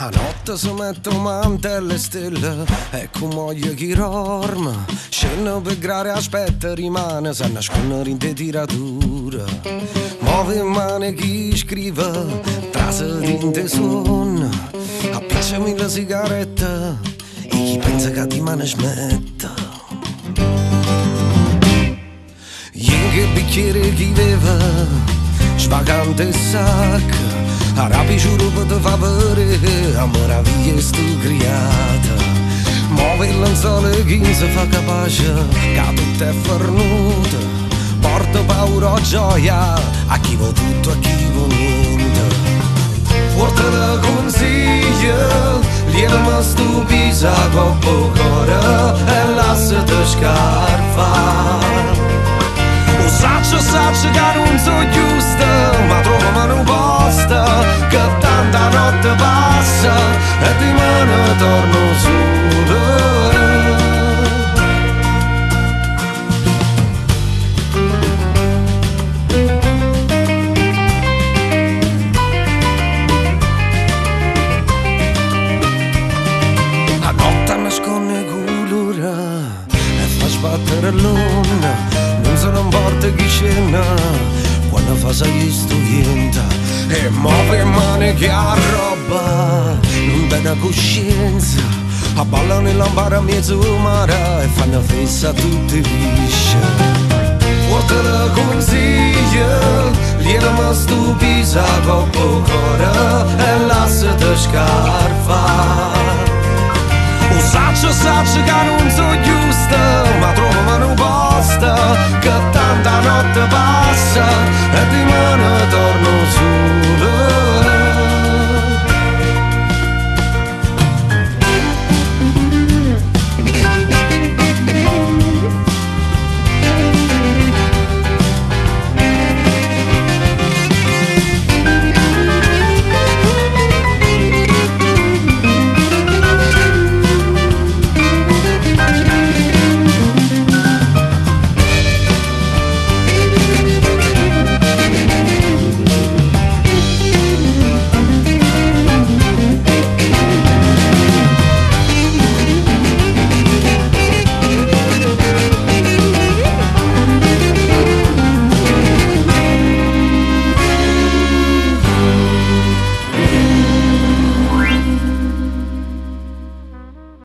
A notte si mette mantello e stelle. E come moglie chi dorme Scende per grare aspetta rimane Se nasconde in te tiratura. Muove mani chi scrive Trase in te suona Appicciami la sigaretta E chi pensa che ti mane smetta. In che bicchiere chi beve Svagante sacca Arabii jurubədə vavırı Amăravii este criată Mobil în zone ghinză facă bajă Ca tutte fărnută. Portă paura gioia A chi vă tutto, a chi vă niente Portă-le consiglie Liena mă stupisa cu o E lasă-te scarfa O sace, sace, dar un zogliu Che tanta notte passa E di me ne torno solo. Sbattere l'onda Non se ne importa chi scena Sai sto vento E muove mani che arroba Non vede coscienza. A balla nell'ambara mezzo mare E fanno festa tutti lisce. Porta la consiglia Lieve ma stupisa Coppo cuore E lasciate scarfare o saccio, saccio che non so